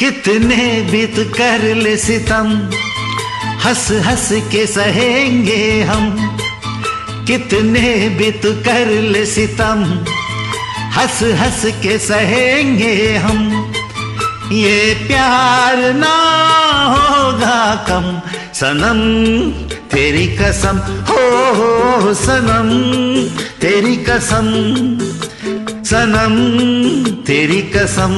कितने बीत कर ले सितम। हंस हंस के सहेंगे हम। कितने बीत कर ले सितम। हंस हंस के सहेंगे हम। ये प्यार ना होगा कम। सनम तेरी कसम। हो, हो सनम तेरी कसम। सनम तेरी कसम।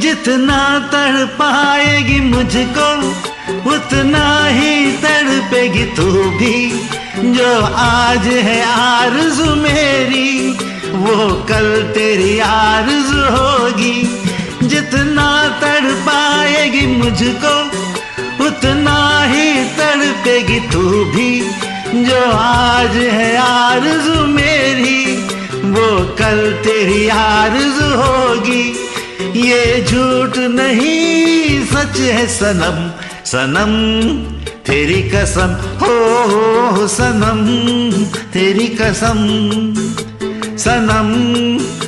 जितना तड़ पाएगी मुझको उतना ही तड़पेगी तू भी। जो आज है आरज़ू मेरी, वो कल तेरी आरज़ू होगी। जितना तड़ पाएगी मुझको, उतना ही तड़पेगी तू भी। जो आज है आरज़ू मेरी, वो कल तेरी आरज़ू होगी। ये झूठ नहीं। सच है सनम सनम तेरी कसम हो, हो, सनम तेरी कसम सनम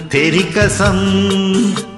तेरी कसम।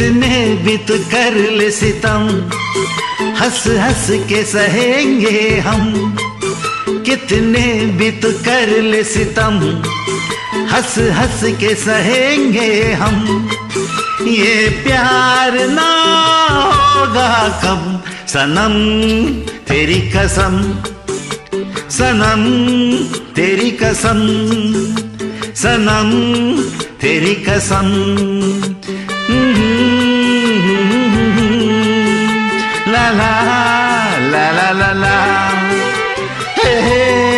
कितने बीत कर ले सितम। हंस हंस के सहेंगे हम। कितने बीत कर ले सितम। हंस हंस के सहेंगे हम। ये प्यार ना होगा कब? सनम, तेरी कसम। सनम, तेरी कसम। सनम, तेरी कसम। ला la la la la la la. Hey.